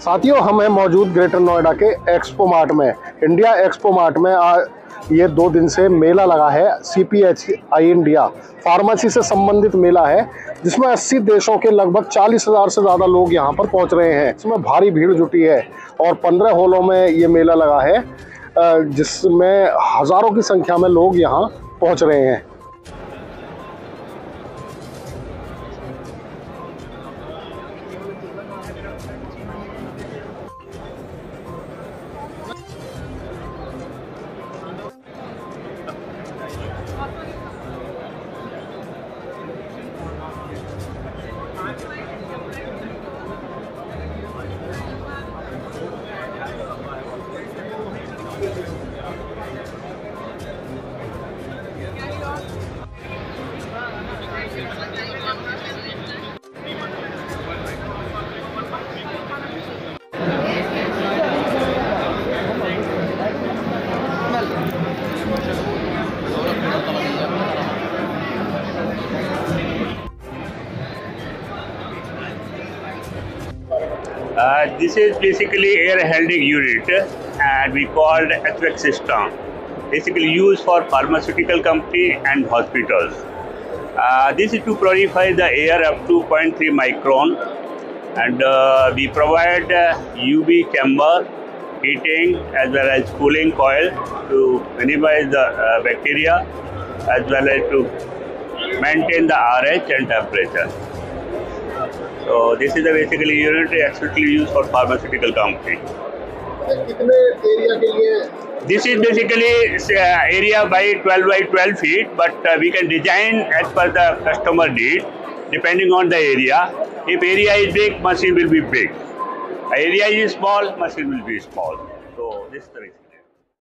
साथियों हम हैं मौजूद ग्रेटर नोएडा के एक्सपो मार्ट में। इंडिया एक्सपो मार्ट में आ, ये दो दिन से मेला लगा है C P H I India pharmacy से संबंधित मेला है जिसमें 80 देशों के लगभग चालीस हज़ार से ज़्यादा लोग यहाँ पर पहुँच रहे हैं। इसमें भारी भीड़ जुटी है और 15 हॉलों में ये मेला लगा है जिसमें हज़ारों की संख्या में लोग यहाँ पहुँच रहे हैं। Uh, this is basically air handling unit and we called HVAC system. Basically used for pharmaceutical company and hospitals. Uh, this is to purify the air up to 0.3 micron and uh, we provide UV chamber heating as well as cooling coil to minimize the uh, bacteria as well as to maintain the RH and temperature. So this is a basically unit actually used for pharmaceutical company. This is basically uh, area by 12 by 12 feet, but uh, we can design as per the customer need, depending on the area. If area is big, machine will be big. Area is small, machine will be small. So this is the reason.